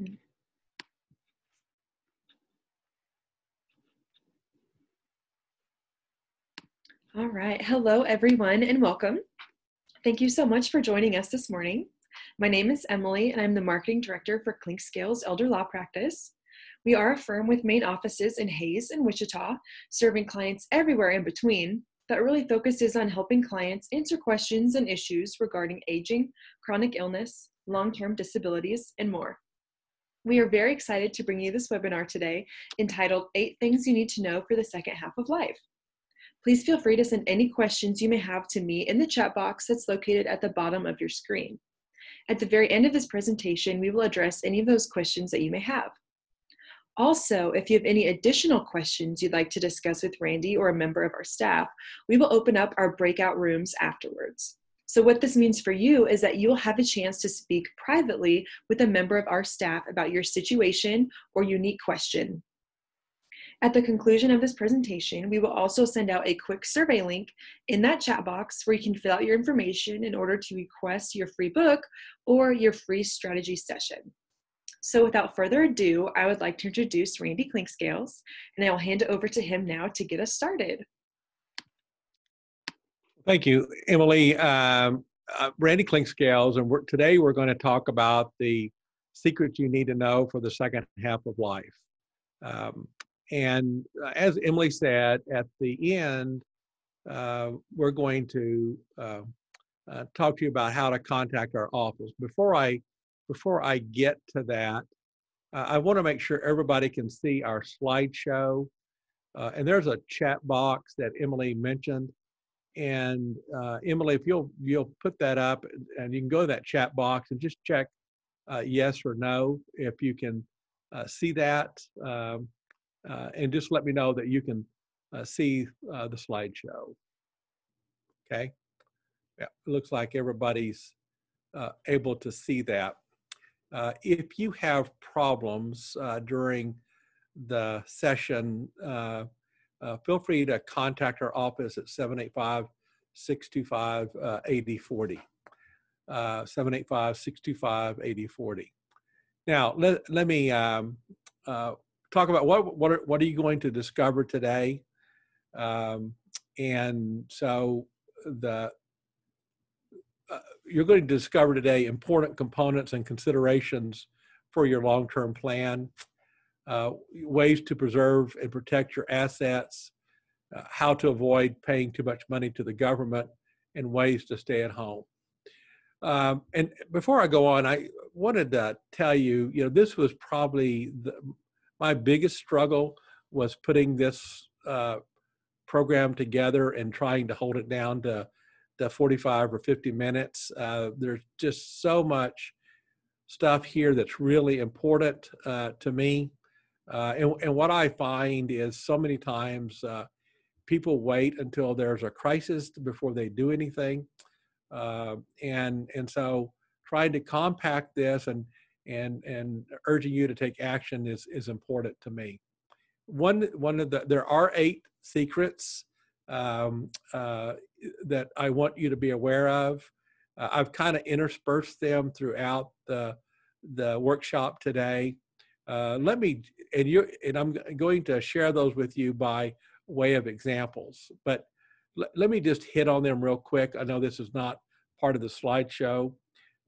Mm. All right. Hello, everyone, and welcome. Thank you so much for joining us this morning. My name is Emily, and I'm the Marketing Director for Clinkscales Elder Law Practice. We are a firm with main offices in Hays and Wichita, serving clients everywhere in between, that really focuses on helping clients answer questions and issues regarding aging, chronic illness, long term disabilities, and more. We are very excited to bring you this webinar today entitled Eight Things You Need to Know for the Second Half of Life. Please feel free to send any questions you may have to me in the chat box that's located at the bottom of your screen. At the very end of this presentation, we will address any of those questions that you may have. Also, if you have any additional questions you'd like to discuss with Randy or a member of our staff, we will open up our breakout rooms afterwards. So, what this means for you is that you will have a chance to speak privately with a member of our staff about your situation or unique question. At the conclusion of this presentation, we will also send out a quick survey link in that chat box where you can fill out your information in order to request your free book or your free strategy session. So without further ado, I would like to introduce Randy Clinkscales, and I will hand it over to him now to get us started. Thank you, Emily. Um, uh, Randy and we're, today we're going to talk about the secrets you need to know for the second half of life. Um, and uh, as Emily said, at the end, uh, we're going to uh, uh, talk to you about how to contact our office. Before I before I get to that, uh, I want to make sure everybody can see our slideshow. Uh, and there's a chat box that Emily mentioned. And Emily, if you'll you'll put that up, and you can go to that chat box and just check yes or no if you can see that. Um, uh, and just let me know that you can uh, see uh, the slideshow. Okay. Yeah, it looks like everybody's uh, able to see that. Uh, if you have problems uh, during the session, feel free to contact our office at 785 625 8040. 785 625 8040. Now, let, let me um, talk about what what are, what are you going to discover today, um, and so the uh, you're going to discover today important components and considerations for your long-term plan, uh, ways to preserve and protect your assets, uh, how to avoid paying too much money to the government, and ways to stay at home. Um, and before I go on, I wanted to tell you, you know, this was probably the, my biggest struggle was putting this uh, program together and trying to hold it down to, the 45 or 50 minutes. Uh, there's just so much stuff here that's really important uh, to me. Uh, and, and, what I find is so many times uh, people wait until there's a crisis before they do anything. Uh, and, and so trying to compact this and and and urging you to take action is is important to me. One one of the there are eight secrets um, uh, that I want you to be aware of. Uh, I've kind of interspersed them throughout the the workshop today. Uh, let me and you and I'm going to share those with you by way of examples. But l- let me just hit on them real quick. I know this is not part of the slideshow,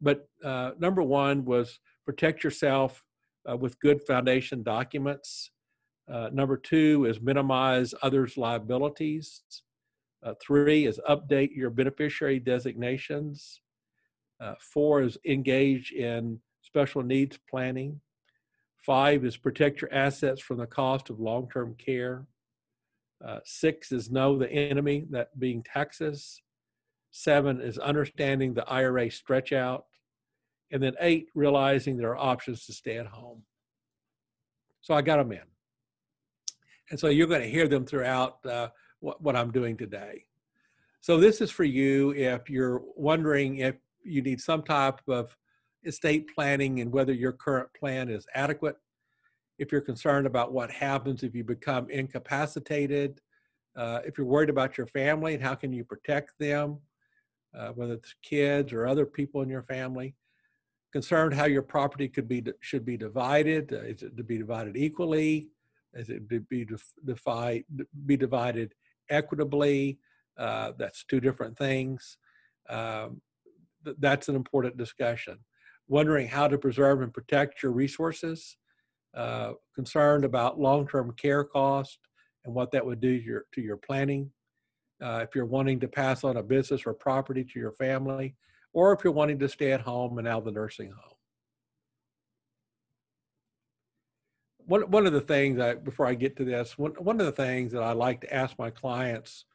but uh, number one was protect yourself uh, with good foundation documents. Uh, number two is minimize others' liabilities. Uh, three is update your beneficiary designations. Uh, four is engage in special needs planning. Five is protect your assets from the cost of long term care. Uh, six is know the enemy, that being taxes. Seven is understanding the IRA stretch out. And then eight, realizing there are options to stay at home. So I got them in. And so you're going to hear them throughout uh, what, what I'm doing today. So this is for you if you're wondering if you need some type of estate planning and whether your current plan is adequate. If you're concerned about what happens if you become incapacitated, uh, if you're worried about your family and how can you protect them, uh, whether it's kids or other people in your family, concerned how your property could be should be divided. Uh, is it to be divided equally? Is it to be divide, be divided equitably? Uh, that's two different things. Um, th- that's an important discussion. Wondering how to preserve and protect your resources. Uh, concerned about long-term care cost and what that would do to your, to your planning. Uh, if you're wanting to pass on a business or property to your family, or if you're wanting to stay at home and out of the nursing home. One, one of the things that, before I get to this, one, one of the things that I like to ask my clients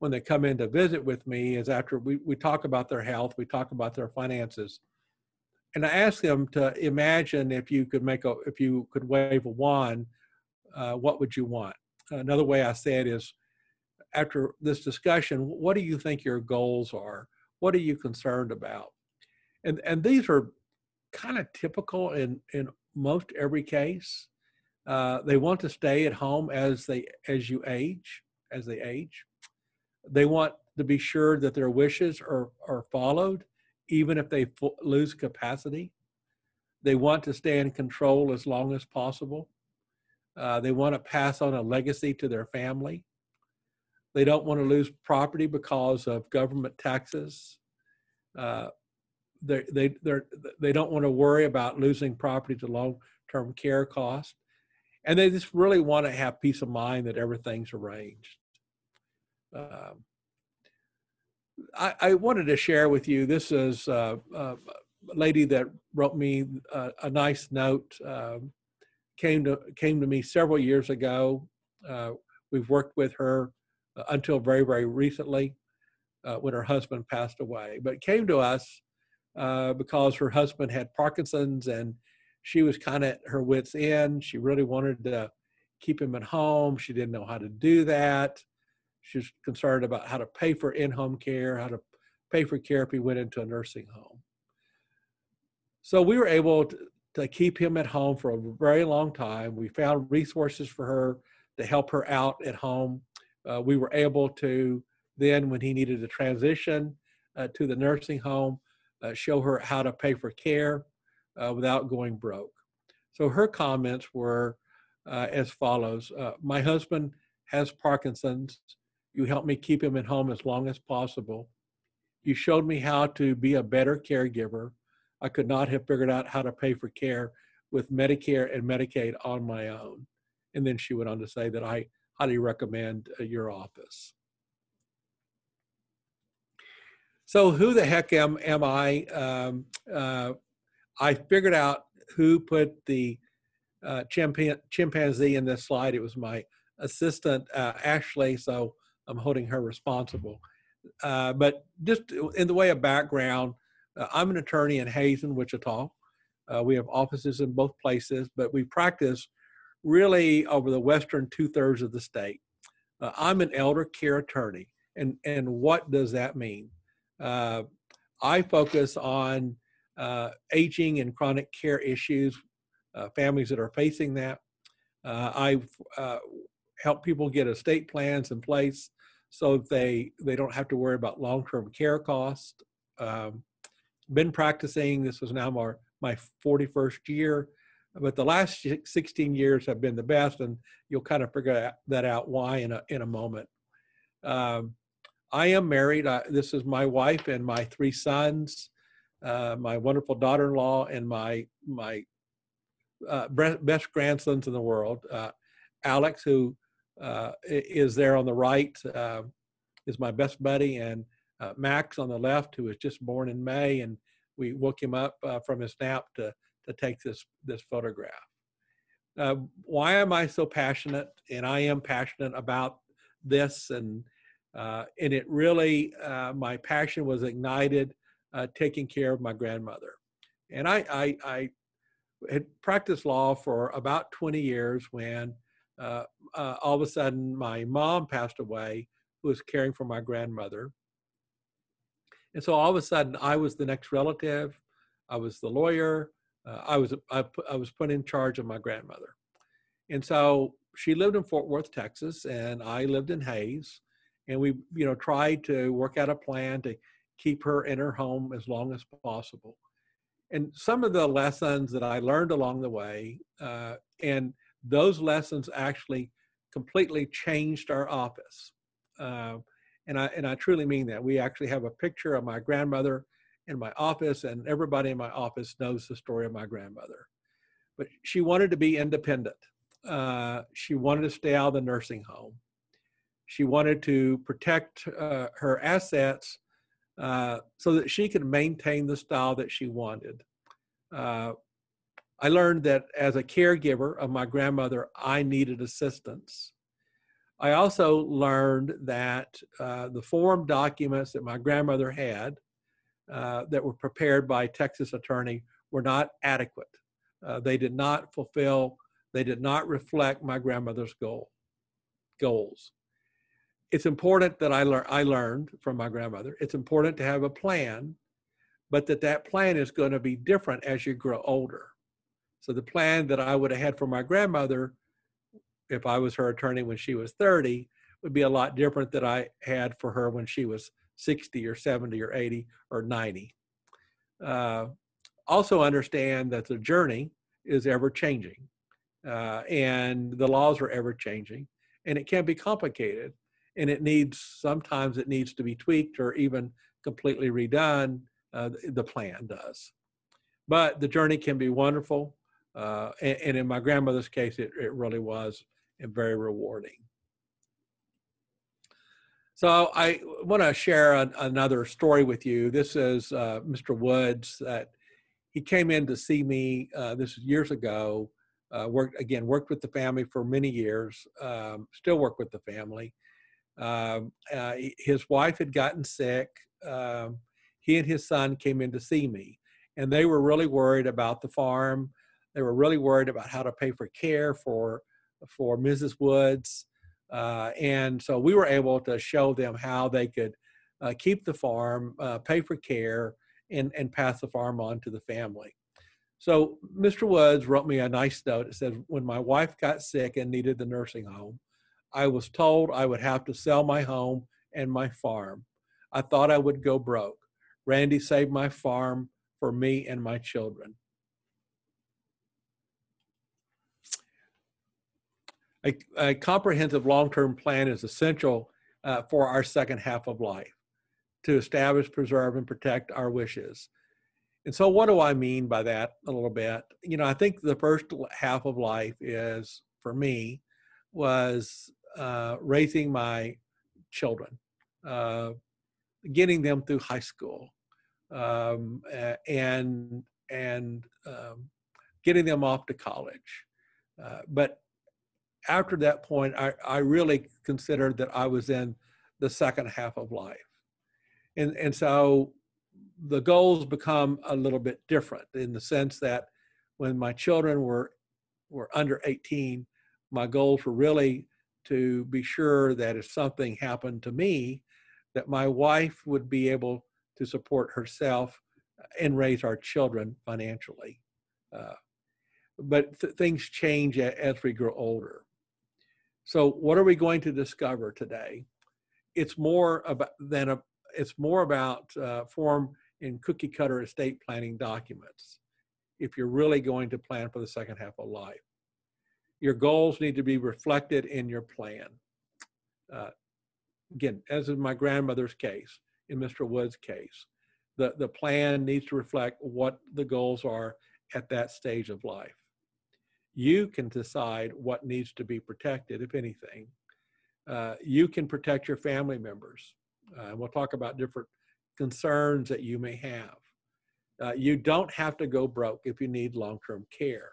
when they come in to visit with me is after we, we talk about their health, we talk about their finances, and I ask them to imagine if you could make a, if you could wave a wand, uh, what would you want? Another way I say it is, after this discussion, what do you think your goals are? What are you concerned about? And and these are kind of typical in in most every case. Uh, they want to stay at home as they as you age, as they age. They want to be sure that their wishes are are followed, even if they lose capacity. They want to stay in control as long as possible. Uh, they want to pass on a legacy to their family. They don't want to lose property because of government taxes. Uh, they, they, they don't want to worry about losing property to long-term care costs. And they just really want to have peace of mind that everything's arranged. Um, I, I, wanted to share with you, this is uh, uh, a lady that wrote me a, a nice note, um, came, to, came to me several years ago. Uh, we've worked with her uh, until very, very recently uh, when her husband passed away. But came to us uh, because her husband had Parkinson's and she was kind of at her wits end. She really wanted to keep him at home. She didn't know how to do that. She was concerned about how to pay for in-home care, how to pay for care if he went into a nursing home. So we were able to, to keep him at home for a very long time. We found resources for her to help her out at home uh, we were able to then, when he needed to transition uh, to the nursing home, uh, show her how to pay for care uh, without going broke. So her comments were uh, as follows uh, My husband has Parkinson's. You helped me keep him at home as long as possible. You showed me how to be a better caregiver. I could not have figured out how to pay for care with Medicare and Medicaid on my own. And then she went on to say that I highly recommend uh, your office. So who the heck am, am I? Um, uh, I figured out who put the uh, chimpan- chimpanzee in this slide. It was my assistant, uh, Ashley, so I'm holding her responsible. Uh, but just in the way of background, uh, I'm an attorney in Hays and, Wichita. Uh, we have offices in both places, but we practice really over the western two thirds of the state. Uh, I'm an elder care attorney, and and what does that mean? Uh, I focus on uh, aging and chronic care issues, families that are facing that. I help people get estate plans in place so they they don't have to worry about long term care costs. Um, been practicing. This is now my my 41st year but the last 16 years have been the best, and you'll kind of figure that out why in a in a moment. Um, I am married. I, this is my wife and my three sons, uh, my wonderful daughter-in-law, and my my uh, best grandsons in the world. Uh, Alex, who uh, is there on the right, um, is my best buddy, and uh, Max on the left, who was just born in May, and we woke him up uh, from his nap to to take this this photograph. Uh, why am I so passionate? And I am passionate about this, and uh, and it really uh, my passion was ignited uh, taking care of my grandmother, and I, I, I had practiced law for about 20 years when uh, uh, all of a sudden my mom passed away, who was caring for my grandmother. And so all of a sudden I was the next relative, I was the lawyer, uh, I was I, I was put in charge of my grandmother, and so she lived in Fort Worth, Texas, and I lived in Hays, and we you know tried to work out a plan to keep her in her home as long as possible. and some of the lessons that I learned along the way, uh, and those lessons actually completely changed our office. Uh, and I and I truly mean that. We actually have a picture of my grandmother in my office, and everybody in my office knows the story of my grandmother. But she wanted to be independent. Uh, she wanted to stay out of the nursing home. She wanted to protect uh, her assets uh, so that she could maintain the style that she wanted. I learned that as a caregiver of my grandmother, I needed assistance. I also learned that uh, the form documents that my grandmother had uh, that were prepared by Texas attorney were not adequate. Uh, they did not fulfill, they did not reflect my grandmother's goal, goals. It's important that I, lear- I learned from my grandmother, it's important to have a plan, but that that plan is going to be different as you grow older. So the plan that I would have had for my grandmother if I was her attorney when she was 30 would be a lot different than I had for her when she was 60 or 70 or 80 or 90. Uh, also understand that the journey is ever changing uh, and the laws are ever changing and it can be complicated and it needs sometimes it needs to be tweaked or even completely redone uh, the plan does but the journey can be wonderful uh, and, and, in my grandmother's case it, it really was very rewarding. So I want to share an, another story with you. This is uh, Mr. Woods. That he came in to see me. Uh, this is years ago. Uh, worked again. Worked with the family for many years. Um, still work with the family. Um, uh, his wife had gotten sick. Um, he and his son came in to see me, and they were really worried about the farm. They were really worried about how to pay for care for for Mrs. Woods. Uh, and so we were able to show them how they could uh, keep the farm, uh, pay for care, and, and pass the farm on to the family. So Mr. Woods wrote me a nice note. It said, When my wife got sick and needed the nursing home, I was told I would have to sell my home and my farm. I thought I would go broke. Randy saved my farm for me and my children. A, a comprehensive long-term plan is essential uh, for our second half of life to establish, preserve, and protect our wishes. And so, what do I mean by that a little bit? You know, I think the first half of life is, for me, was uh, raising my children, uh, getting them through high school, um, and and um, getting them off to college. Uh, but after that point, I, I really considered that I was in the second half of life. And, and so the goals become a little bit different in the sense that when my children were, were under 18, my goals were really to be sure that if something happened to me, that my wife would be able to support herself and raise our children financially. Uh, but th- things change as we grow older. So what are we going to discover today? It's more about than a, it's more about uh, form in cookie cutter estate planning documents. If you're really going to plan for the second half of life, your goals need to be reflected in your plan. Uh, again, as in my grandmother's case, in Mr. Wood's case, the, the plan needs to reflect what the goals are at that stage of life you can decide what needs to be protected, if anything. Uh, you can protect your family members. Uh, and we'll talk about different concerns that you may have. Uh, you don't have to go broke if you need long term care.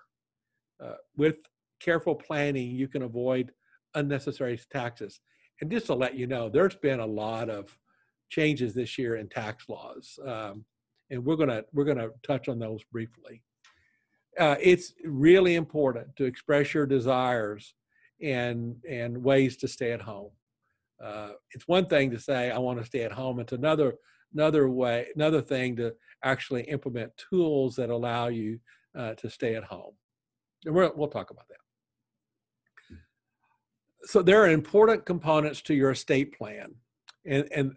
Uh, with careful planning, you can avoid unnecessary taxes. And just to let you know, there's been a lot of changes this year in tax laws. Um, and we're gonna we're gonna touch on those briefly uh, it's really important to express your desires and and ways to stay at home. Uh, it's one thing to say I want to stay at home. It's another another way another thing to actually implement tools that allow you uh, to stay at home. And we'll, we'll talk about that. So there are important components to your estate plan, and and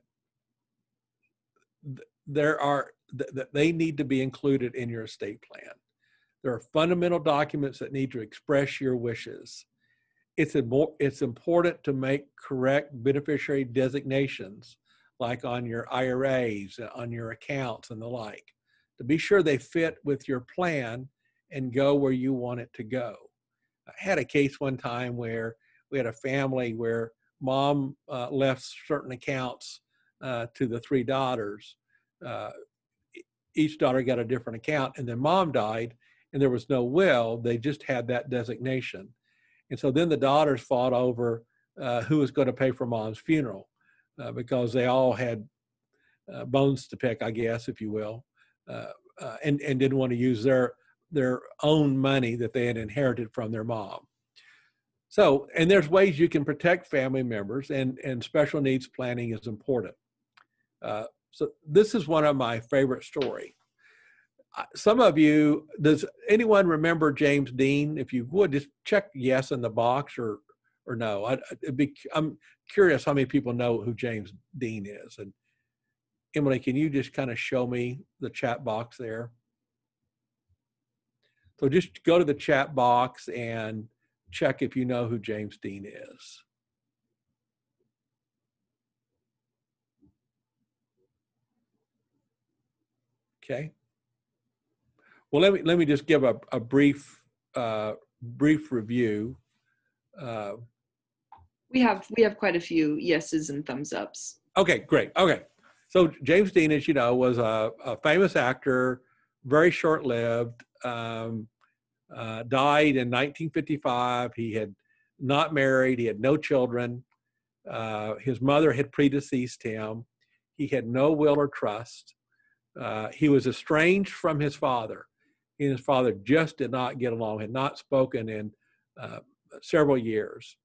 there are that they need to be included in your estate plan. There are fundamental documents that need to express your wishes. It's, it's important to make correct beneficiary designations, like on your IRAs, on your accounts, and the like, to be sure they fit with your plan and go where you want it to go. I had a case one time where we had a family where mom uh, left certain accounts uh, to the three daughters. Uh, each daughter got a different account, and then mom died, and there was no will. They just had that designation. And so then the daughters fought over uh, who was going to pay for mom's funeral uh, because they all had uh, bones to pick, I guess, if you will, and, and didn't want to use their their own money that they had inherited from their mom. So, and there's ways you can protect family members, and, and special needs planning is important. Uh, so, this is one of my favorite story. Some of you, does anyone remember James Dean? If you would, just check yes in the box or or no. I'd be, I'm curious how many people know who James Dean is. And Emily, can you just kind of show me the chat box there? So just go to the chat box and check if you know who James Dean is. Okay. Well, let me let me just give a, a brief uh, brief review. Uh, we have we have quite a few yeses and thumbs ups. Okay, great. Okay, so James Dean, as you know, was a, a famous actor, very short lived. Um, uh, died in 1955. He had not married, he had no children. Uh, his mother had predeceased him. He had no will or trust. Uh, he was estranged from his father. He and his father just did not get along, had not spoken in uh, several years.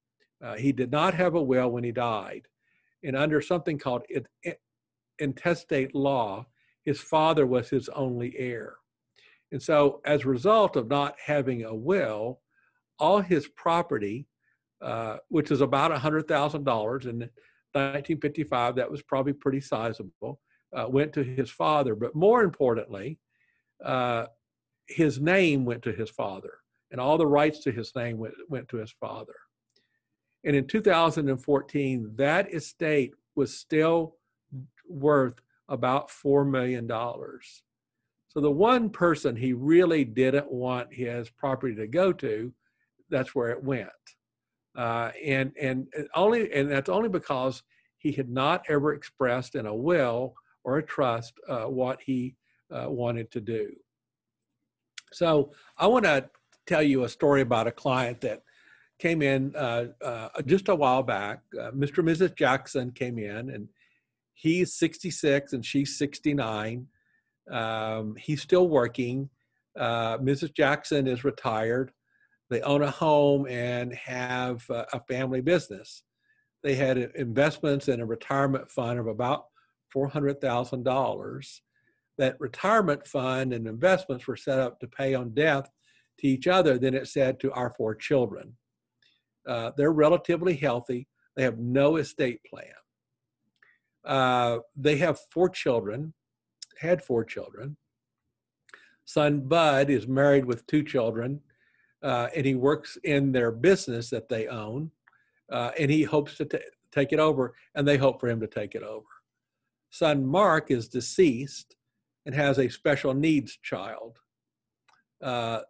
Uh, he did not have a will when he died. And under something called intestate law, his father was his only heir. And so, as a result of not having a will, all his property, uh, which is about $100,000 in 1955, that was probably pretty sizable, uh, went to his father. But more importantly, uh, his name went to his father, and all the rights to his name went, went to his father. And in 2014, that estate was still worth about $4 million. So the one person he really didn't want his property to go to, that's where it went. Uh, and and only and that's only because he had not ever expressed in a will or a trust uh, what he uh, wanted to do. So I want to tell you a story about a client that came in uh, uh, just a while back. Uh, Mr. and Mrs. Jackson came in, and he's 66 and she's 69. Um, he's still working. Uh, Mrs. Jackson is retired. They own a home and have a, a family business. They had investments in a retirement fund of about $400,000. That retirement fund and investments were set up to pay on death to each other than it said to our four children. Uh, they're relatively healthy. They have no estate plan. Uh, they have four children had four children. Son Bud is married with two children, uh, and he works in their business that they own, uh, and he hopes to take it over, and they hope for him to take it over. Son Mark is deceased and has a special needs child. Uh,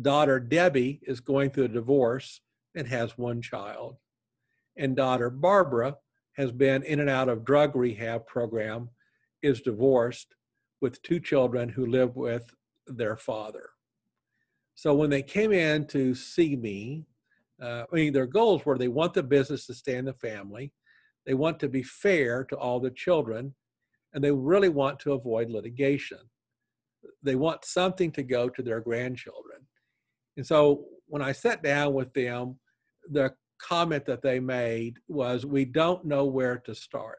daughter Debbie is going through a divorce and has one child. And daughter Barbara has been in and out of drug rehab program is divorced with two children who live with their father. So when they came in to see me, uh, I mean, their goals were they want the business to stay in the family, they want to be fair to all the children, and they really want to avoid litigation. They want something to go to their grandchildren. And so when I sat down with them, the comment that they made was, We don't know where to start.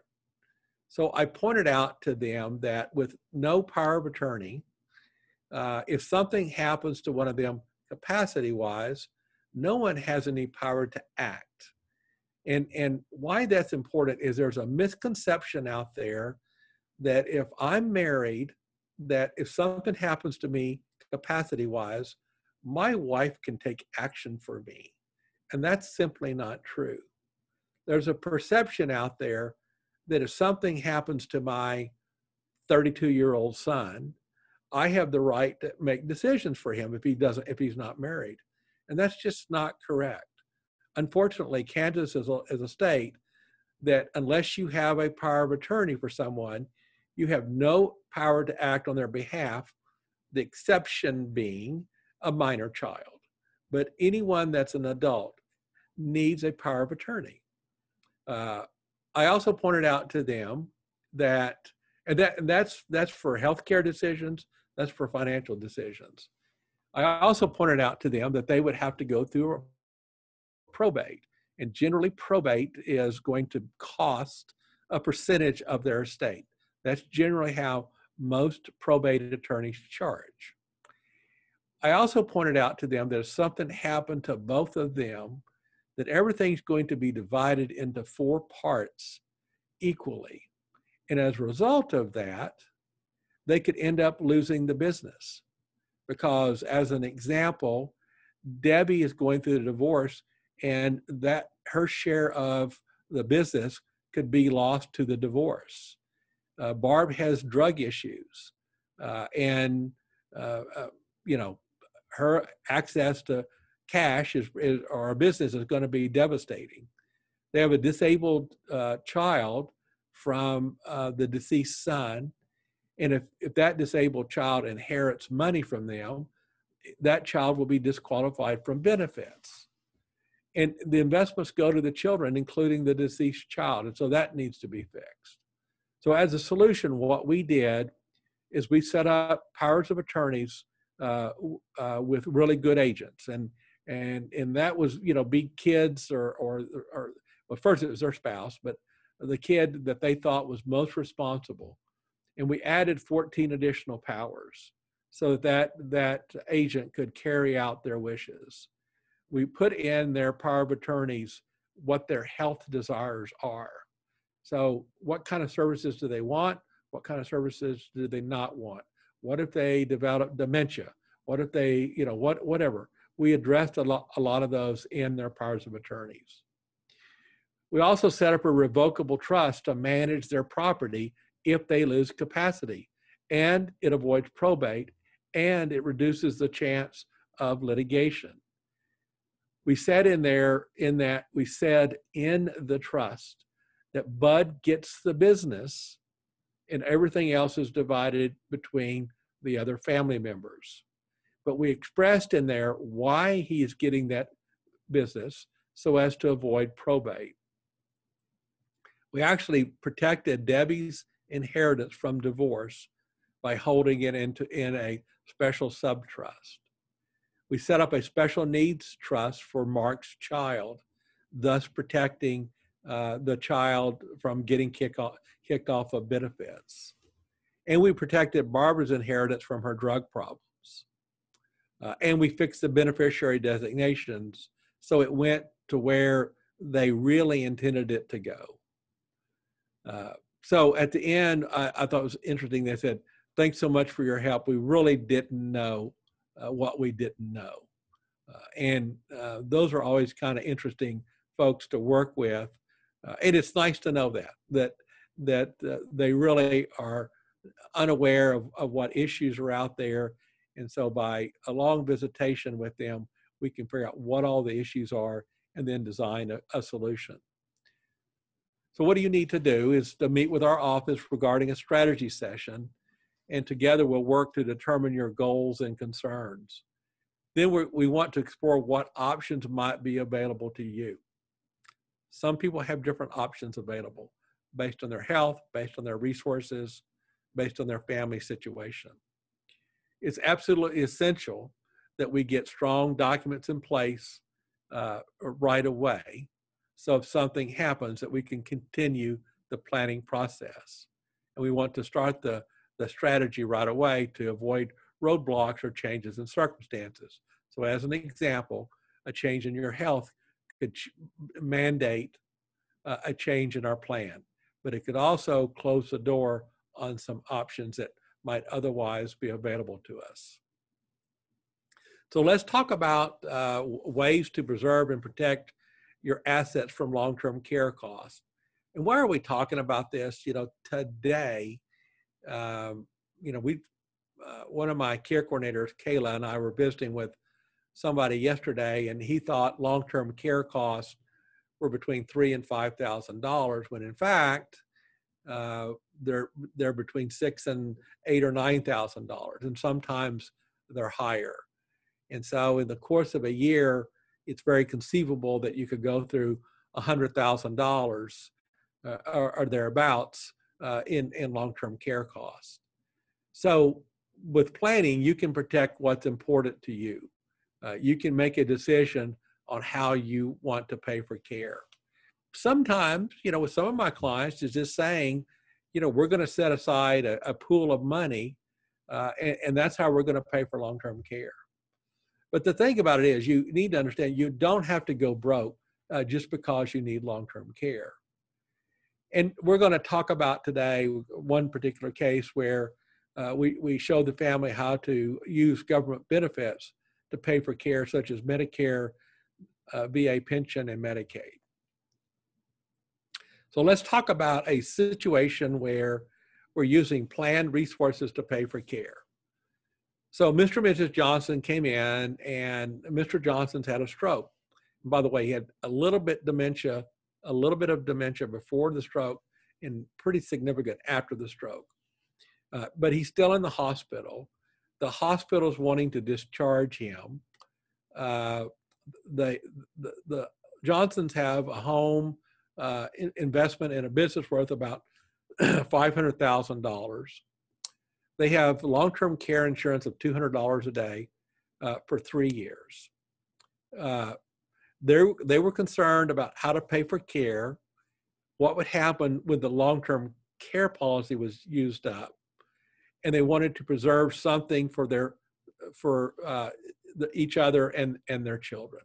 So I pointed out to them that with no power of attorney, uh, if something happens to one of them capacity wise, no one has any power to act. And, and why that's important is there's a misconception out there that if I'm married that if something happens to me capacity wise, my wife can take action for me. And that's simply not true. There's a perception out there that if something happens to my 32 year old son, I have the right to make decisions for him if he doesn't, if he's not married. And that's just not correct. Unfortunately, Kansas is a, is a state that unless you have a power of attorney for someone, you have no power to act on their behalf, the exception being a minor child. But anyone that's an adult needs a power of attorney. Uh, I also pointed out to them that, and that and that's that's for healthcare decisions, that's for financial decisions. I also pointed out to them that they would have to go through probate, and generally probate is going to cost a percentage of their estate. That's generally how most probate attorneys charge. I also pointed out to them that if something happened to both of them, that everything's going to be divided into four parts equally. And as a result of that, they could end up losing the business. Because, as an example, Debbie is going through the divorce, and that her share of the business could be lost to the divorce. Uh, Barb has drug issues, uh, and uh, uh you know her access to cash is, is or business is going to be devastating. They have a disabled uh, child from the deceased son, and if if that disabled child inherits money from them, that child will be disqualified from benefits. And the investments go to the children, including the deceased child, and so that needs to be fixed. So, as a solution, what we did is we set up powers of attorneys uh, uh, with really good agents, and and and that was you know be kids or or or well first it was their spouse, but the kid that they thought was most responsible, and we added 14 additional powers so that that agent could carry out their wishes. We put in their power of attorneys what their health desires are so, what kind of services do they want? What kind of services do they not want? What if they develop dementia? What if they, you know, what whatever? We addressed a lot, a lot of those in their powers of attorneys. We also set up a revocable trust to manage their property if they lose capacity, and it avoids probate and it reduces the chance of litigation. We said in there, in that, we said in the trust that Bud gets the business and everything else is divided between the other family members. But we expressed in there why he is getting that business so as to avoid probate. We actually protected Debbie's inheritance from divorce by holding it into in a special subtrust. We set up a special needs trust for Mark's child, thus protecting uh, the child from getting kick off, kicked off of benefits. And we protected Barbara's inheritance from her drug problems. Uh, and we fixed the beneficiary designations so it went to where they really intended it to go. Uh, so at the end, I, I, thought it was interesting. They said, Thanks so much for your help. We really didn't know uh, what we didn't know. Uh, and uh, those are always kind of interesting folks to work with uh, and it's nice to know that that that uh, they really are unaware of, of what issues are out there. And so by a long visitation with them we can figure out what all the issues are and then design a, a solution. So what do you need to do is to meet with our office regarding a strategy session and together we'll work to determine your goals and concerns. Then we want to explore what options might be available to you some people have different options available based on their health, based on their resources, based on their family situation. It's absolutely essential that we get strong documents in place uh, right away. So if something happens, that we can continue the planning process. And we want to start the, the strategy right away to avoid roadblocks or changes in circumstances. So as an example, a change in your health could mandate uh, a change in our plan, but it could also close the door on some options that might otherwise be available to us. So let's talk about uh, ways to preserve and protect your assets from long-term care costs. And why are we talking about this? You know, today, um, you know, we, uh, one of my care coordinators, Kayla, and I were visiting with somebody yesterday, and he thought long-term care costs were between three and five thousand dollars, when in fact, uh, they're they're between six and eight or nine thousand dollars, and sometimes they're higher. And so, in the course of a year, it's very conceivable that you could go through a hundred thousand uh, dollars or, thereabouts uh, in in long-term care costs. So, with planning, you can protect what's important to you. Uh, you can make a decision on how you want to pay for care. Sometimes, you know, with some of my clients, is just saying, you know, we're going to set aside a, a pool of money, uh, and, and that's how we're going to pay for long-term care. But the thing about it is, you need to understand you don't have to go broke uh, just because you need long term care. And we're going to talk about today one particular case where uh, we, we show the family how to use government benefits to pay for care, such as Medicare, uh, VA pension, and Medicaid. So let's talk about a situation where we're using planned resources to pay for care. So Mr. and Mrs. Johnson came in, and Mr. Johnson's had a stroke. And by the way, he had a little bit dementia, a little bit of dementia before the stroke, and pretty significant after the stroke. Uh, but he's still in the hospital. The hospital's wanting to discharge him. Uh, the, the, Johnsons have a home uh, in, investment in a business worth about $500,000. They have long-term care insurance of $200 a day uh, for three years. Uh, they were concerned about how to pay for care, what would happen when the long-term care policy was used up, and they wanted to preserve something for their for uh, the, each other and and their children.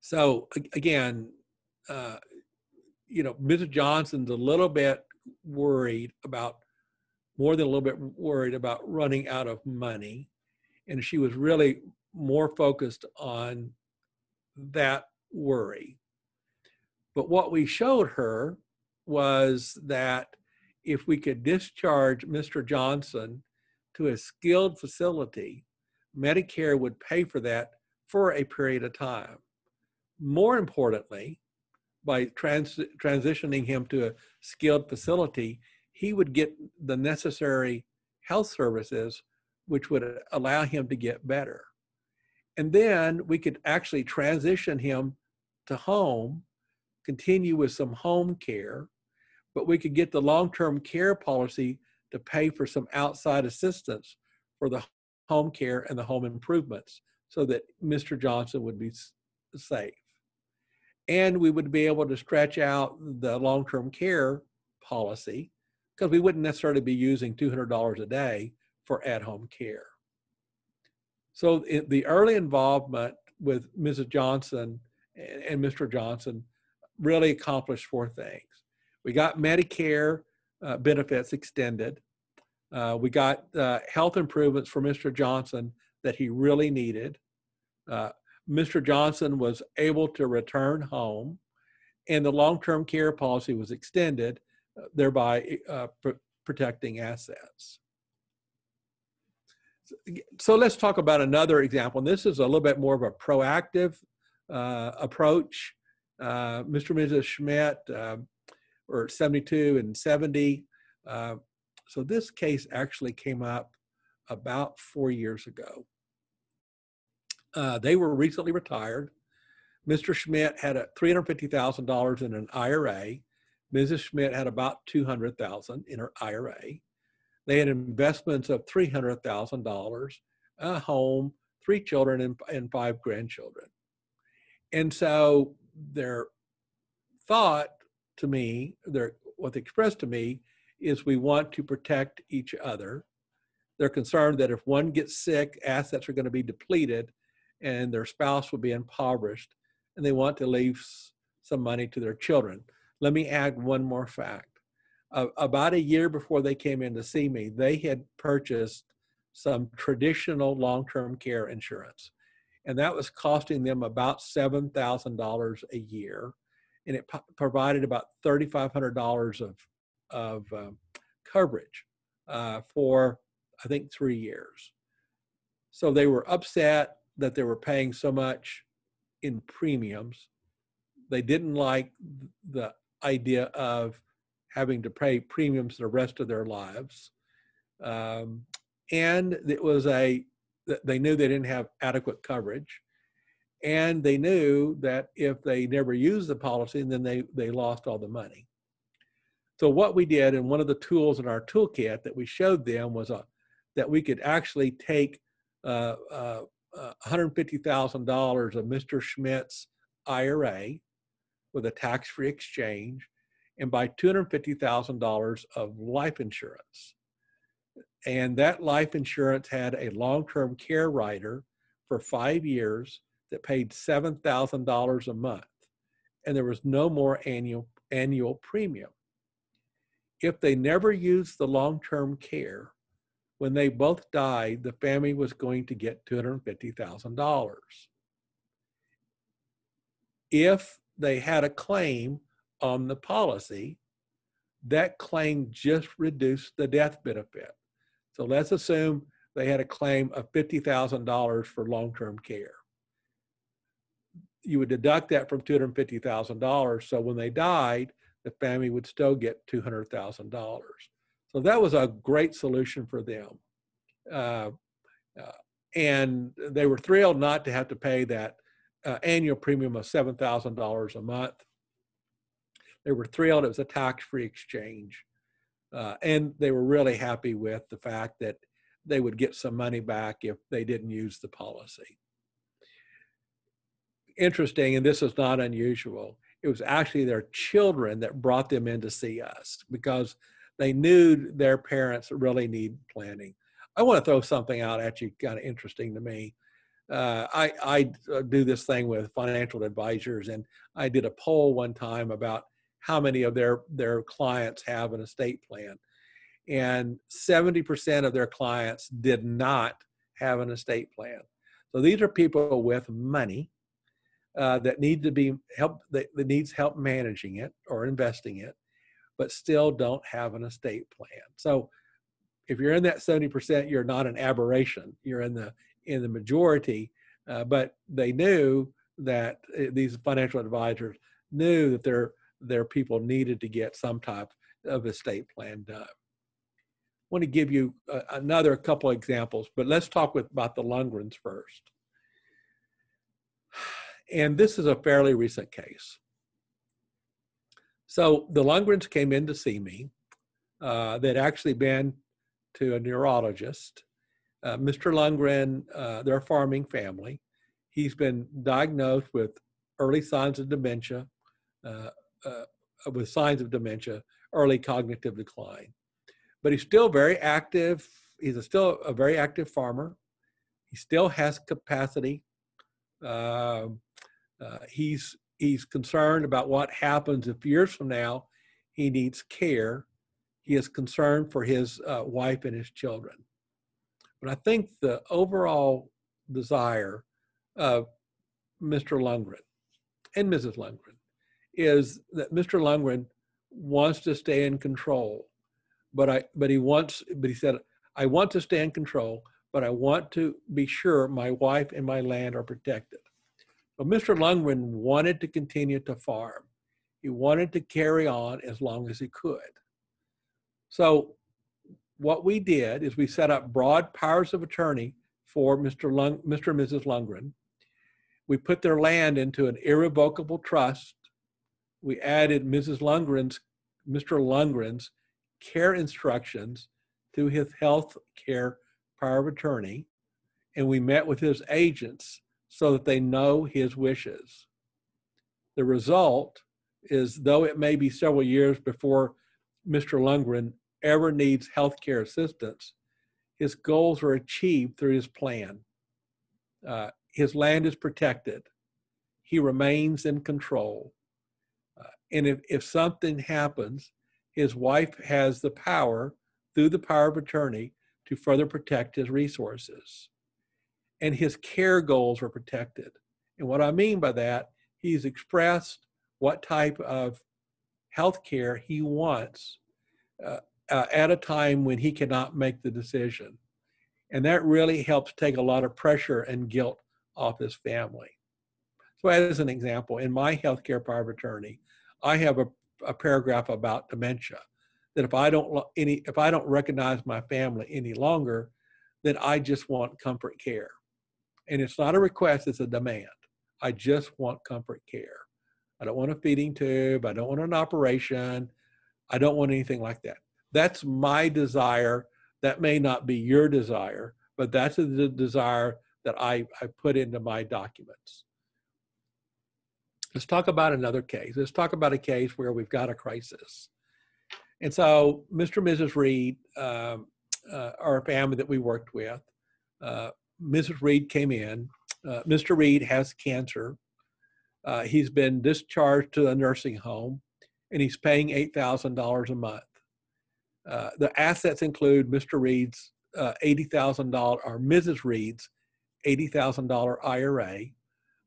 So again, uh, you know, Mrs. Johnson's a little bit worried about more than a little bit worried about running out of money. And she was really more focused on that worry. But what we showed her was that if we could discharge Mr. Johnson to a skilled facility, Medicare would pay for that for a period of time. More importantly, by trans- transitioning him to a skilled facility, he would get the necessary health services which would allow him to get better. And then we could actually transition him to home, continue with some home care, but we could get the long term care policy to pay for some outside assistance for the home care and the home improvements so that Mr. Johnson would be safe. And we would be able to stretch out the long term care policy because we wouldn't necessarily be using $200 a day for at home care. So the early involvement with Mrs. Johnson and Mr. Johnson really accomplished four things. We got Medicare uh, benefits extended. Uh, we got uh, health improvements for Mr. Johnson that he really needed. Uh, Mr. Johnson was able to return home, and the long term care policy was extended, uh, thereby uh, pr- protecting assets. So let's talk about another example. And this is a little bit more of a proactive approach. Mr. and Mrs. Schmidt were 72 and 70. Uh, so this case actually came up about four years ago. Uh, they were recently retired. Mr. Schmidt had a $350,000 in an IRA. Mrs. Schmidt had about 200,000 in her IRA. They had investments of $300,000, a home, three children, and, and five grandchildren. And so their thought to me, their what they expressed to me is we want to protect each other. They're concerned that if one gets sick, assets are going to be depleted and their spouse will be impoverished, and they want to leave some money to their children. Let me add one more fact. uh, about a year before they came in to see me, they had purchased some traditional long-term care insurance, and that was costing them about seven thousand dollars a year, and it provided about thirty-five hundred dollars of of um, coverage uh, for I think three years. So they were upset that they were paying so much in premiums. They didn't like the idea of having to pay premiums the rest of their lives. Um, and it was a, they knew they didn't have adequate coverage. And they knew that if they never used the policy, then they, they lost all the money. So what we did, and one of the tools in our toolkit that we showed them was a, that we could actually take uh, uh, $150,000 of Mr. Schmidt's IRA with a tax-free exchange and buy $250,000 of life insurance. And that life insurance had a long-term care rider for five years that paid $7,000 a month. And there was no more annual, annual premium. If they never used the long-term care, when they both died, the family was going to get $250,000. If they had a claim on the policy, that claim just reduced the death benefit. So let's assume they had a claim of $50,000 for long-term care. You would deduct that from $250,000. So when they died, the family would still get $200,000. So that was a great solution for them. Uh, uh, and they were thrilled not to have to pay that uh, annual premium of $7,000 a month. They were thrilled it was a tax-free exchange. Uh, and they were really happy with the fact that they would get some money back if they didn't use the policy. Interesting, and this is not unusual, it was actually their children that brought them in to see us because they knew their parents really need planning. I want to throw something out at you, kind of interesting to me. Uh, I, I uh, do this thing with financial advisors, and I did a poll one time about how many of their, their clients have an estate plan. And 70% of their clients did not have an estate plan. So these are people with money uh, that need to be help that, that needs help managing it or investing it but still don't have an estate plan. So if you're in that 70%, you're not an aberration. You're in the in the majority. Uh, but they knew that uh, these financial advisors knew that their their people needed to get some type of estate plan done. I want to give you uh, another couple examples, but let's talk with, about the Lundgrens first. And this is a fairly recent case. So the Lundgrens came in to see me. Uh, they'd actually been to a neurologist. Uh, Mr. Lundgren, uh, they're a farming family. He's been diagnosed with early signs of dementia, uh, uh, with signs of dementia, early cognitive decline. But he's still very active. He's a still a very active farmer. He still has capacity. Um, uh, he's he's concerned about what happens if years from now he needs care. He is concerned for his uh, wife and his children. But I think the overall desire of Mr. Lundgren and Mrs. Lundgren is that Mr. Lundgren wants to stay in control, but I but he wants but he said I want to stay in control, but I want to be sure my wife and my land are protected. But Mr. Lundgren wanted to continue to farm. He wanted to carry on as long as he could. So what we did is we set up broad powers of attorney for Mr. Lung, Mr. and Mrs. Lundgren. We put their land into an irrevocable trust. We added Mrs. Lundgren's, Mr. Lundgren's care instructions to his health care power of attorney. And we met with his agents so that they know his wishes. The result is, though it may be several years before Mr. Lundgren ever needs healthcare assistance, his goals are achieved through his plan. Uh, his land is protected. He remains in control. Uh, and if, if something happens, his wife has the power, through the power of attorney, to further protect his resources. And his care goals were protected. And what I mean by that, he's expressed what type of health care he wants uh, uh, at a time when he cannot make the decision. And that really helps take a lot of pressure and guilt off his family. So, as an example, in my healthcare power of attorney, I have a, a paragraph about dementia that if I don't any if I don't recognize my family any longer, then I just want comfort care. And it's not a request, it's a demand. I just want comfort care. I don't want a feeding tube, I don't want an operation, I don't want anything like that. That's my desire. That may not be your desire, but that's the desire that I, I put into my documents. Let's talk about another case. Let's talk about a case where we've got a crisis. And so, Mr. and Mrs. Reed um, uh, family that we worked with. Uh, Mrs. Reed came in. Uh, Mr. Reed has cancer. Uh, he's been discharged to a nursing home, and he's paying $8,000 a month. Uh, the assets include Mr. Reed's uh, $80,000 or Mrs. Reed's $80,000 IRA,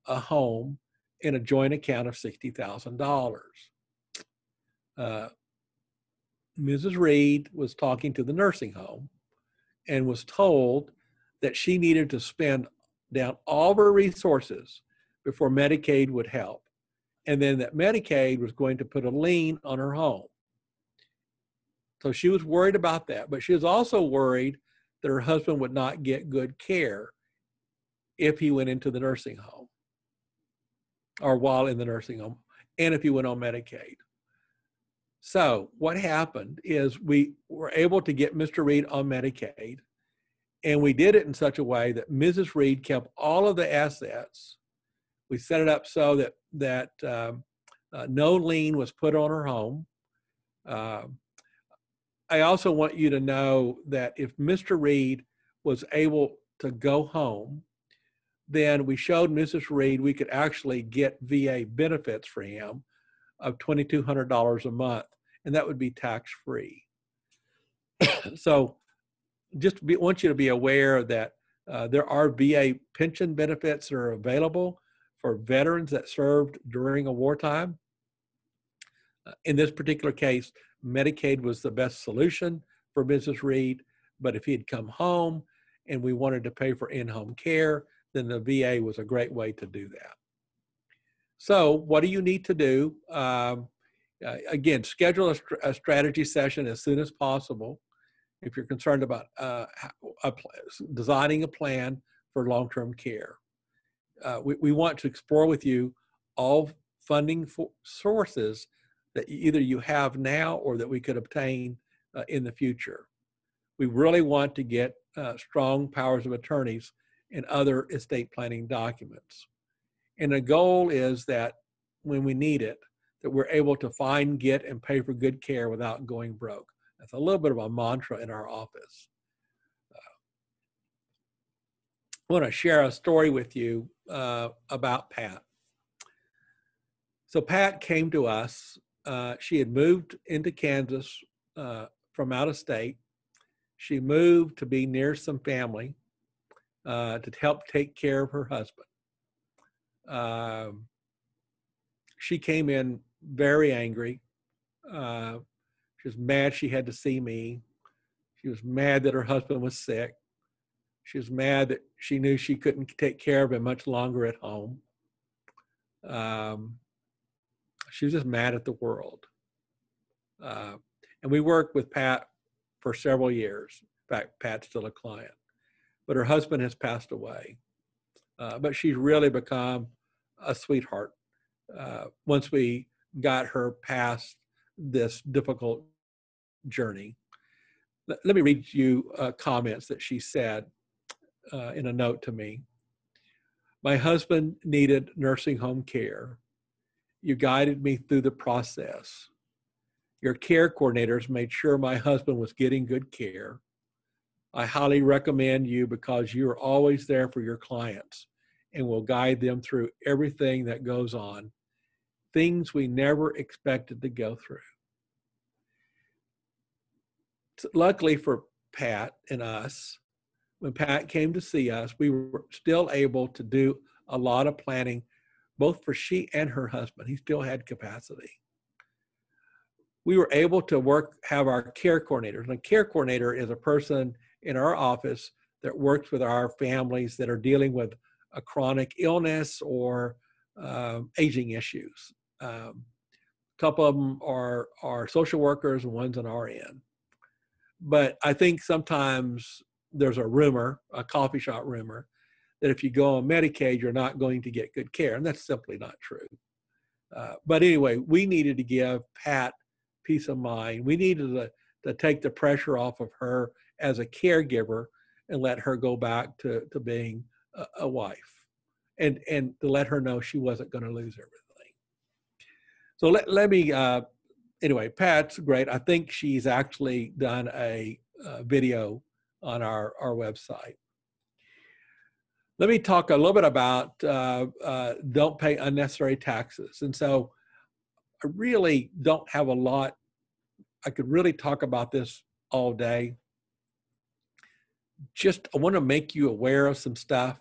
a home, and a joint account of $60,000. Uh, Mrs. Reed was talking to the nursing home and was told that she needed to spend down all of her resources before Medicaid would help. And then that Medicaid was going to put a lien on her home. So she was worried about that, but she was also worried that her husband would not get good care if he went into the nursing home or while in the nursing home and if he went on Medicaid. So what happened is we were able to get Mr. Reed on Medicaid, and we did it in such a way that Mrs. Reed kept all of the assets. We set it up so that that um, uh, no lien was put on her home. Uh, I also want you to know that if Mr. Reed was able to go home, then we showed Mrs. Reed we could actually get VA benefits for him of $2,200 a month, and that would be tax free. so just be, want you to be aware that uh, there are VA pension benefits that are available for veterans that served during a wartime. Uh, in this particular case, Medicaid was the best solution for Mrs. Reed, but if he had come home and we wanted to pay for in-home care, then the VA was a great way to do that. So what do you need to do? Um, uh, again, schedule a, a, strategy session as soon as possible if you're concerned about uh, a, designing a plan for long-term care. Uh, we, we want to explore with you all funding sources that either you have now or that we could obtain uh, in the future. We really want to get uh, strong powers of attorneys and other estate planning documents. And the goal is that when we need it, that we're able to find, get, and pay for good care without going broke. A little bit of a mantra in our office. Uh, I want to share a story with you uh, about Pat. So Pat came to us. Uh, she had moved into Kansas uh, from out of state. She moved to be near some family uh, to help take care of her husband. Um, she came in very angry. Uh, she was mad she had to see me. She was mad that her husband was sick. She was mad that she knew she couldn't take care of him much longer at home. Um, she was just mad at the world. Uh, and we worked with Pat for several years. In fact, Pat's still a client but her husband has passed away. Uh, but she's really become a sweetheart uh, once we got her past this difficult journey. Let, me read you uh, comments that she said uh, in a note to me. My husband needed nursing home care. You guided me through the process. Your care coordinators made sure my husband was getting good care. I highly recommend you because you are always there for your clients and will guide them through everything that goes on, things we never expected to go through. Luckily for Pat and us, when Pat came to see us, we were still able to do a lot of planning, both for she and her husband. He still had capacity. We were able to work, have our care coordinators. And a care coordinator is a person in our office that works with our families that are dealing with a chronic illness or um, aging issues. Um, a couple of them are are social workers and one's an RN. But I think sometimes there's a rumor, a coffee shop rumor, that if you go on Medicaid, you're not going to get good care, and that's simply not true. Uh, but anyway, we needed to give Pat peace of mind. We needed to, to take the pressure off of her as a caregiver and let her go back to, to being a, a wife and, and to let her know she wasn't going to lose everything. So let, let me, uh, anyway, Pat's great. I think she's actually done a, a video on our, our website. Let me talk a little bit about uh, uh, don't pay unnecessary taxes. And so I really don't have a lot. I could really talk about this all day. Just, I want to make you aware of some stuff.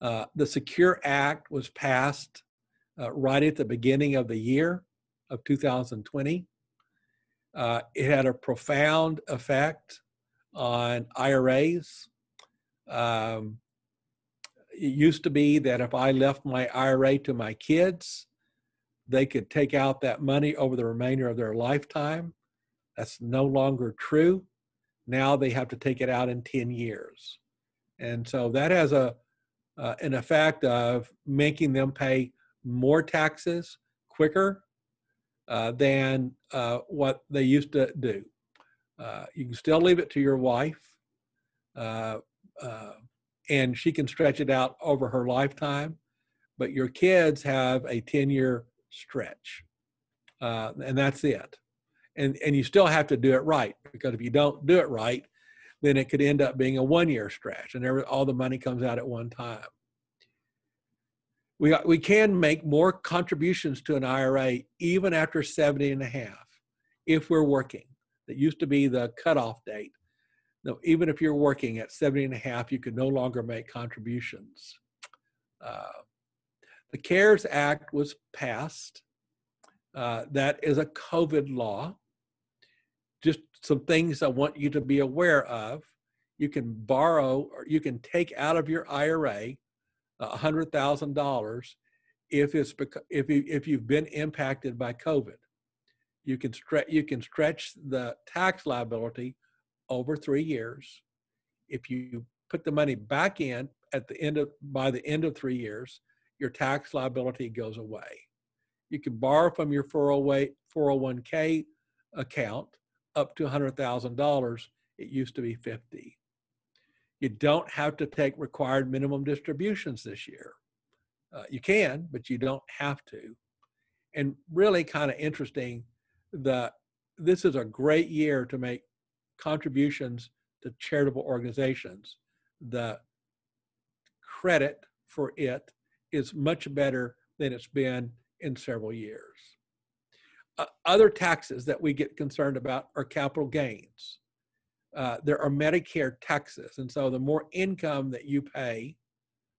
Uh, the Secure Act was passed uh, right at the beginning of the year of 2020. Uh, it had a profound effect on IRAs. Um, it used to be that if I left my IRA to my kids, they could take out that money over the remainder of their lifetime. That's no longer true. Now they have to take it out in 10 years. And so that has a uh, an effect of making them pay more taxes quicker than uh, what they used to do. Uh, you can still leave it to your wife, uh, uh, and she can stretch it out over her lifetime, but your kids have a 10 year stretch. Uh, and that's it. And, and you still have to do it right because if you don't do it right, then it could end up being a one year stretch and all the money comes out at one time. We, we can make more contributions to an IRA even after 70 and a half if we're working. That used to be the cutoff date. Now, even if you're working at 70 and a half, you can no longer make contributions. Uh, the CARES Act was passed. Uh, that is a COVID law. Just some things I want you to be aware of. You can borrow or you can take out of your IRA $100,000 if it's because, if you if you've been impacted by COVID. You can stretch you can stretch the tax liability over three years. If you put the money back in at the end of by the end of three years, your tax liability goes away. You can borrow from your 401k account up to $100,000. It used to be 50. You don't have to take required minimum distributions this year. Uh, you can, but you don't have to. And really kind of interesting, the this is a great year to make contributions to charitable organizations. The credit for it is much better than it's been in several years. Uh, other taxes that we get concerned about are capital gains. Uh, there are Medicare taxes. And so the more income that you pay,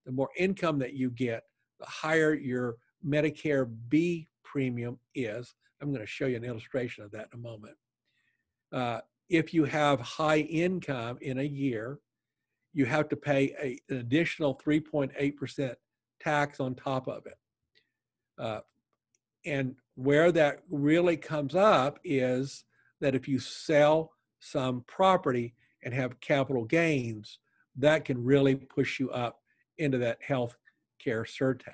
the more income that you get, the higher your Medicare B premium is. I'm going to show you an illustration of that in a moment. Uh, if you have high income in a year, you have to pay a, an additional 3.8% tax on top of it. Uh, and where that really comes up is that if you sell some property and have capital gains, that can really push you up into that health care surtax.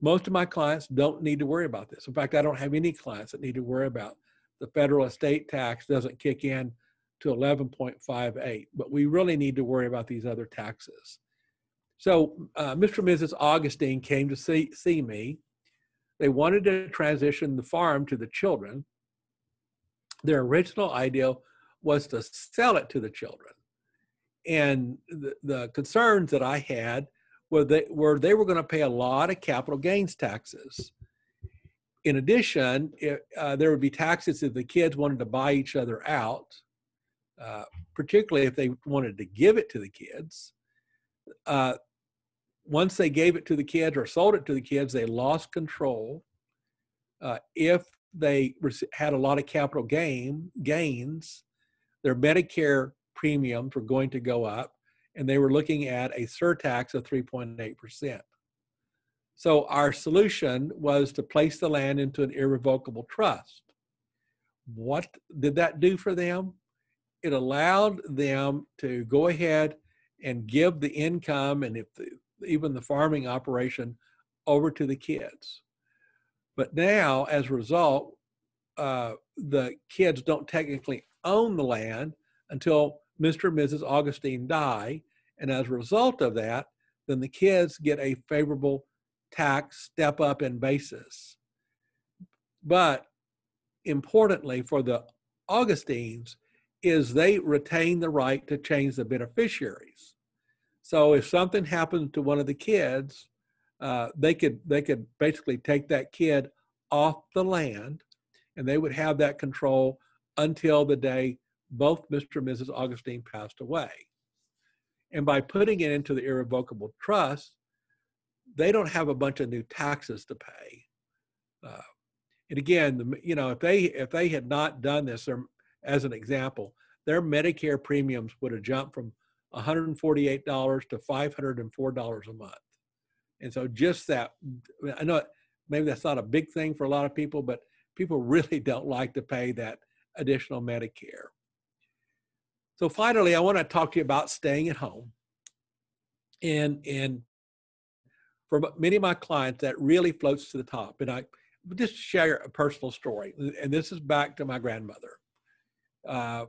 Most of my clients don't need to worry about this. In fact, I don't have any clients that need to worry about the federal estate tax doesn't kick in to 11.58, but we really need to worry about these other taxes. So uh, Mr. and Mrs. Augustine came to see, see me. They wanted to transition the farm to the children, their original idea was to sell it to the children. And the, the concerns that I had were they, were they were going to pay a lot of capital gains taxes. in addition, it, uh, there would be taxes if the kids wanted to buy each other out, uh, particularly if they wanted to give it to the kids. Uh, once they gave it to the kids or sold it to the kids, they lost control. Uh, if they had a lot of capital gain gains, their Medicare premiums were going to go up, and they were looking at a surtax of 3.8 percent. So our solution was to place the land into an irrevocable trust. What did that do for them? It allowed them to go ahead and give the income and if the, even the farming operation over to the kids. But now, as a result, uh, the kids don't technically own the land until Mr. and Mrs. Augustine die. And as a result of that, then the kids get a favorable tax step up in basis. But importantly for the Augustines is they retain the right to change the beneficiaries. So if something happens to one of the kids, uh, they could they could basically take that kid off the land, and they would have that control until the day both Mr. and Mrs. Augustine passed away. And by putting it into the irrevocable trust, they don't have a bunch of new taxes to pay. Uh, and again, the, you know, if they if they had not done this, as an example, their Medicare premiums would have jumped from $148 to $504 a month. And so just that, I know maybe that's not a big thing for a lot of people, but people really don't like to pay that additional Medicare. So finally, I want to talk to you about staying at home. And, and for many of my clients, that really floats to the top. And I just share a personal story. And this is back to my grandmother. Uh,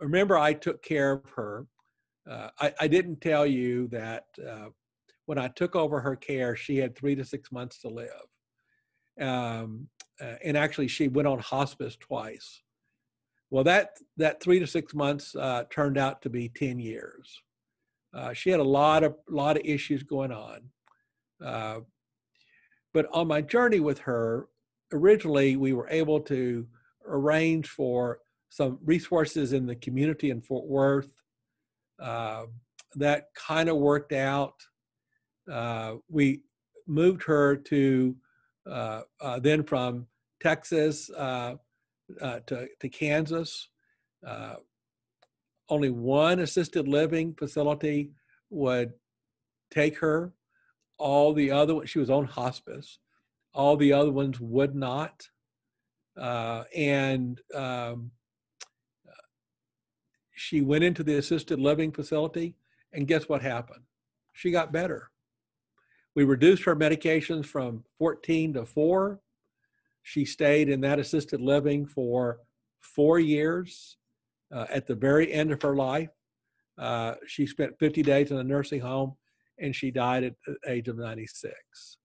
remember, I took care of her. Uh, I, I, didn't tell you that uh, when I took over her care, she had three to six months to live. Um, uh, and actually, she went on hospice twice. Well, that, that three to six months uh, turned out to be 10 years. Uh, she had a lot of, lot of issues going on. Uh, but on my journey with her, originally we were able to arrange for some resources in the community in Fort Worth. Uh, that kind of worked out. Uh, we moved her to uh, uh then from Texas uh, to, to Kansas. only one assisted living facility would take her all the other ones, she was on hospice. All the other ones would not. Uh, and um, she went into the assisted living facility, and guess what happened? She got better. We reduced her medications from 14 to 4. She stayed in that assisted living for four years. Uh, at the very end of her life, uh, she spent 50 days in a nursing home and she died at the age of 96.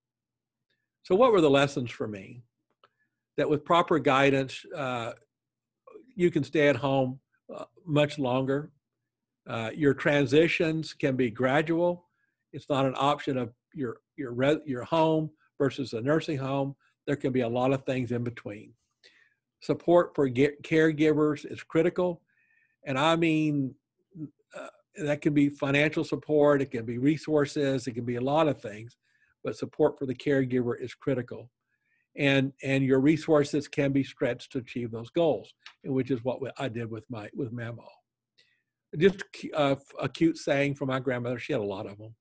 So, what were the lessons for me? That with proper guidance, uh, you can stay at home uh, much longer. Uh, your transitions can be gradual. It's not an option of your your your home versus a nursing home. There can be a lot of things in between. Support for caregivers is critical, and I mean uh, that can be financial support, it can be resources, it can be a lot of things, but support for the caregiver is critical. And, and your resources can be stretched to achieve those goals, which is what I did with my with Mamo. Just a, a cute saying from my grandmother. She had a lot of them.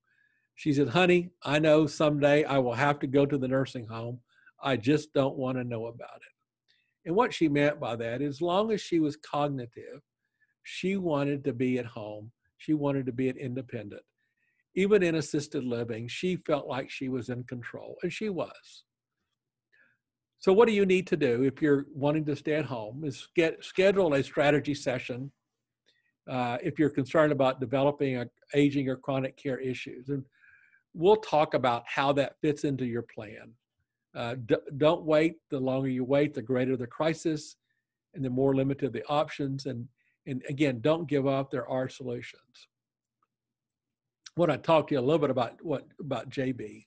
She said, "Honey, I know someday I will have to go to the nursing home. I just don't want to know about it." And what she meant by that, as long as she was cognitive, she wanted to be at home she wanted to be independent. Even in assisted living, she felt like she was in control, and she was. So, what do you need to do if you're wanting to stay at home? Is get schedule a strategy session uh, if you're concerned about developing a, aging or chronic care issues, and we'll talk about how that fits into your plan. Uh, d- don't wait. The longer you wait, the greater the crisis, and the more limited the options. And and again, don't give up. There are solutions. I want to talk to you a little bit about what about JB.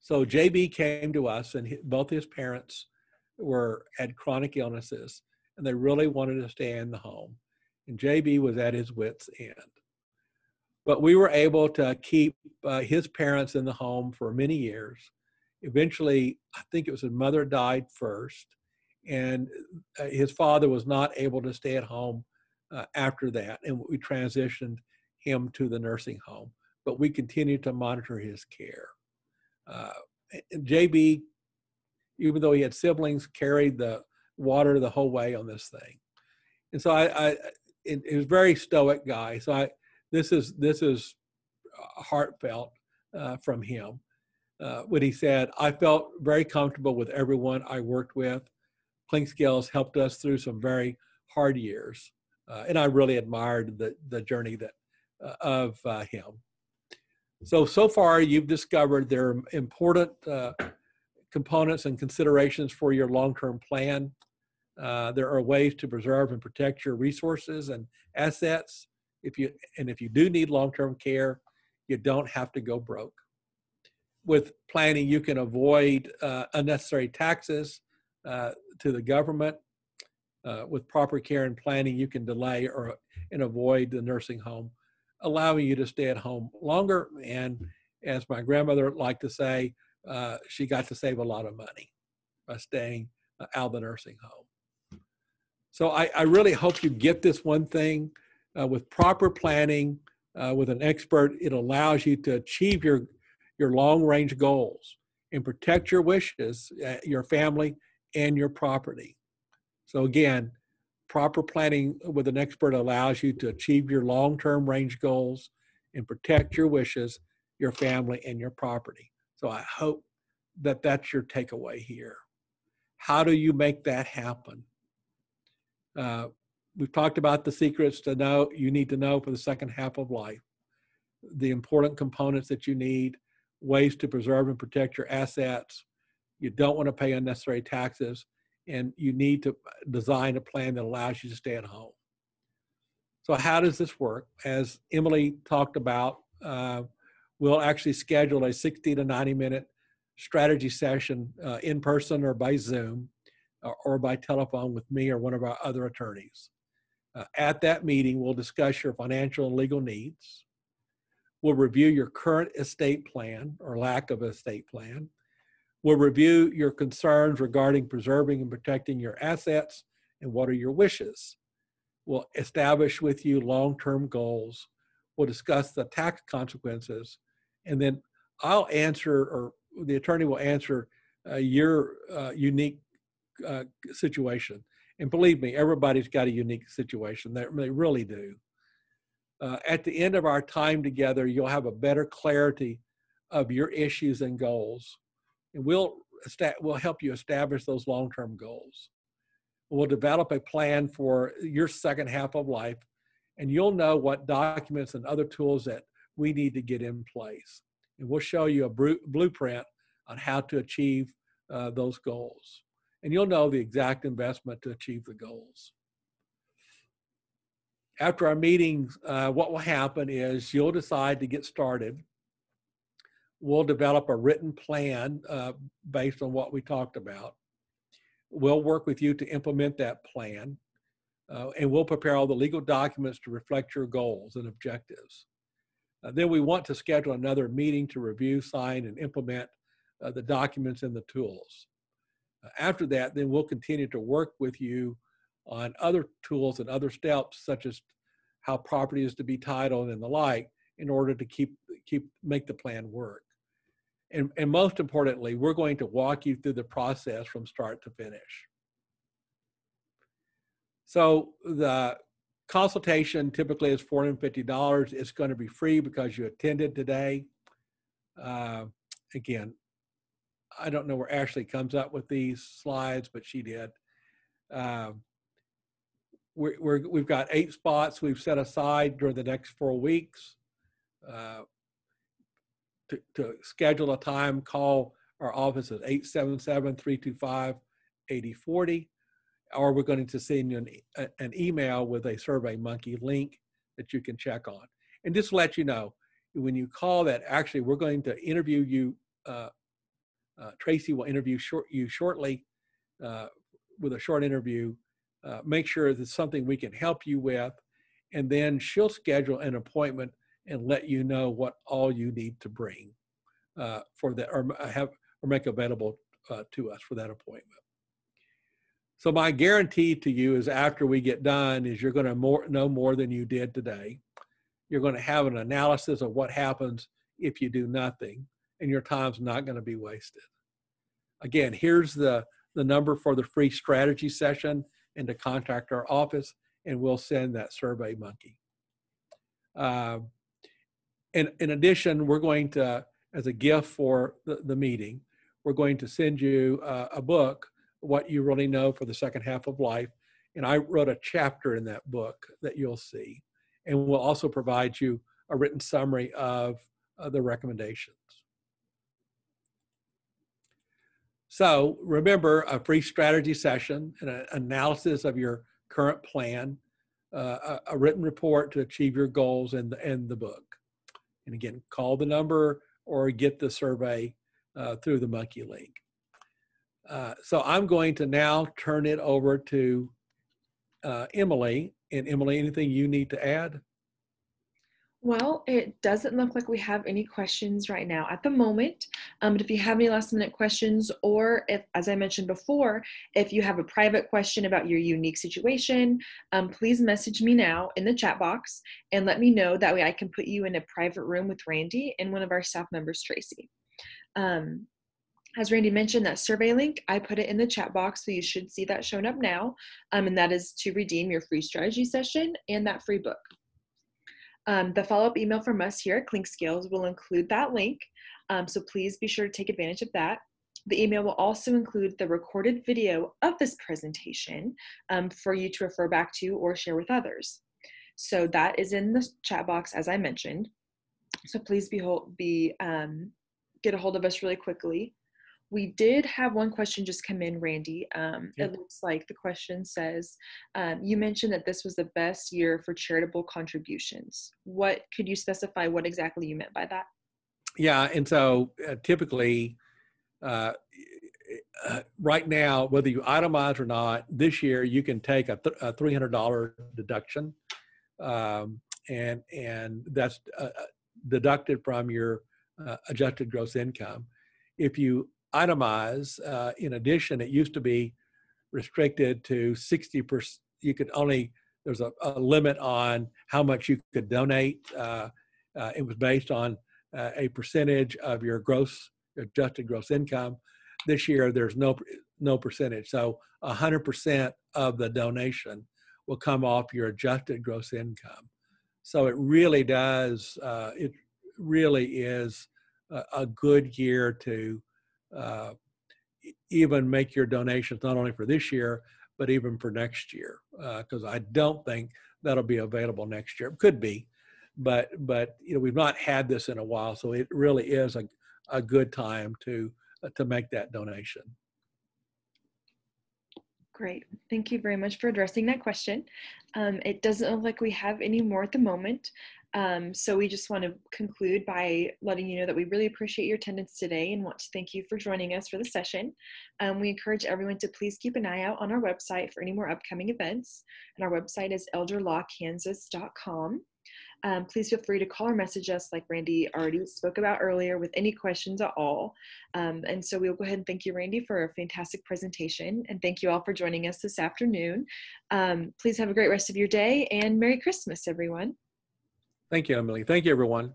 So JB came to us, and both his parents were had chronic illnesses and they really wanted to stay in the home. And JB was at his wits' end. But we were able to keep uh, his parents in the home for many years. Eventually, I think it was his mother died first, and uh, his father was not able to stay at home uh, after that, and we transitioned him to the nursing home. But we continued to monitor his care. Uh, JB, even though he had siblings, carried the water the whole way on this thing. And so I, I it, it was very stoic guy. So I, this is this is heartfelt uh, from him. Uh, when he said, "I felt very comfortable with everyone I worked with. Clinkscales helped us through some very hard years, uh, and I really admired the the journey that uh, of uh, him." So so far, you've discovered there are important uh, components and considerations for your long-term plan. Uh, there are ways to preserve and protect your resources and assets. If you and if you do need long-term care, you don't have to go broke. With planning, you can avoid uh, unnecessary taxes uh, to the government. Uh, with proper care and planning, you can delay or and avoid the nursing home, allowing you to stay at home longer. And as my grandmother liked to say, uh, she got to save a lot of money by staying uh, out of the nursing home. So I, I really hope you get this one thing uh, with proper planning, uh, with an expert. It allows you to achieve your your long range goals and protect your wishes, uh, your family, and your property. So again, proper planning with an expert allows you to achieve your long term range goals and protect your wishes, your family, and your property. So I hope that that's your takeaway here. How do you make that happen? Uh, we've talked about the secrets to know you need to know for the second half of life, the important components that you need, ways to preserve and protect your assets. You don't want to pay unnecessary taxes, and you need to design a plan that allows you to stay at home. So, how does this work? As Emily talked about, uh, we'll actually schedule a 60 to 90 minute strategy session uh, in person or by Zoom or by telephone with me or one of our other attorneys. Uh, at that meeting, we'll discuss your financial and legal needs. We'll review your current estate plan or lack of estate plan. We'll review your concerns regarding preserving and protecting your assets and what are your wishes. We'll establish with you long term goals. We'll discuss the tax consequences. And then I'll answer, or the attorney will answer uh, your uh, unique uh, situation. And believe me, everybody's got a unique situation. They, really do. Uh, at the end of our time together, you'll have a better clarity of your issues and goals. And we'll, we'll help you establish those long term goals. We'll develop a plan for your second half of life, and you'll know what documents and other tools that we need to get in place. And we'll show you a blueprint on how to achieve uh, those goals and you'll know the exact investment to achieve the goals. After our meetings, uh, what will happen is you'll decide to get started. We'll develop a written plan uh, based on what we talked about. We'll work with you to implement that plan, uh, and we'll prepare all the legal documents to reflect your goals and objectives. Uh, then we want to schedule another meeting to review, sign, and implement uh, the documents and the tools after that, then we'll continue to work with you on other tools and other steps, such as how property is to be titled and the like, in order to keep keep make the plan work. And, and most importantly, we're going to walk you through the process from start to finish. So the consultation typically is $450. It's going to be free because you attended today. Uh, again, I don't know where Ashley comes up with these slides, but she did. Um, we're, we're, we've got eight spots we've set aside during the next four weeks. Uh, to, to schedule a time, call our office at 877-325-8040, or we're going to send you an, an email with a SurveyMonkey link that you can check on. And just to let you know, when you call that, actually, we're going to interview you uh, uh, Tracy will interview short, you shortly uh, with a short interview, uh, make sure it's something we can help you with, and then she'll schedule an appointment and let you know what all you need to bring uh, for that or have or make available uh, to us for that appointment. So my guarantee to you is after we get done is you're going to more, know more than you did today. You're going to have an analysis of what happens if you do nothing, and your time's not going to be wasted. Again, here's the, the number for the free strategy session and to contact our office, and we'll send that survey monkey. Uh, and in addition, we're going to, as a gift for the, the meeting, we're going to send you uh, a book what you really know for the second half of life. And I wrote a chapter in that book that you'll see. And we'll also provide you a written summary of uh, the recommendations. So remember a free strategy session an analysis of your current plan, uh, a, a, written report to achieve your goals and the, and the book. And again, call the number or get the survey uh, through the monkey link. Uh, so I'm going to now turn it over to uh, Emily. And Emily, anything you need to add? Well, it doesn't look like we have any questions right now at the moment. Um, but if you have any last minute questions, or if, as I mentioned before, if you have a private question about your unique situation, um, please message me now in the chat box and let me know. That way I can put you in a private room with Randy and one of our staff members, Tracy. Um, as Randy mentioned, that survey link, I put it in the chat box, so you should see that shown up now. Um, and that is to redeem your free strategy session and that free book. Um, the follow-up email from us here at Clinkscales will include that link, um, so please be sure to take advantage of that. The email will also include the recorded video of this presentation um, for you to refer back to or share with others. So that is in the chat box, as I mentioned. So please be, be um, get a hold of us really quickly. We did have one question just come in, Randy. Um, It looks like the question says, um, you mentioned that this was the best year for charitable contributions. What could you specify what exactly you meant by that? Yeah, and so uh, typically, uh, uh, right now, whether you itemize or not, this year you can take a, th- a $300 deduction, um, and and that's uh, uh, deducted from your uh, adjusted gross income. If you itemize. Uh, in addition, it used to be restricted to 60%. You could only, there's a, a limit on how much you could donate. Uh, uh, it was based on uh, a percentage of your gross, adjusted gross income. This year, there's no, no percentage. So 100% of the donation will come off your adjusted gross income. So it really does, uh, it really is a, a good year to uh, even make your donations not only for this year but even for next year because uh, I don't think that'll be available next year. It could be, but but you know we've not had this in a while, so it really is a a good time to uh, to make that donation. Great. Thank you very much for addressing that question. Um, it doesn't look like we have any more at the moment. Um, so we just want to conclude by letting you know that we really appreciate your attendance today and want to thank you for joining us for the session. Um, we encourage everyone to please keep an eye out on our website for any more upcoming events. And our website is elderlawkansas.com. Um, please feel free to call or message us like Randy already spoke about earlier with any questions at all. Um, and so we'll go ahead and thank you, Randy, for a fantastic presentation. And thank you all for joining us this afternoon. Um, please have a great rest of your day and Merry Christmas, everyone. Thank you, Emily. Thank you, everyone.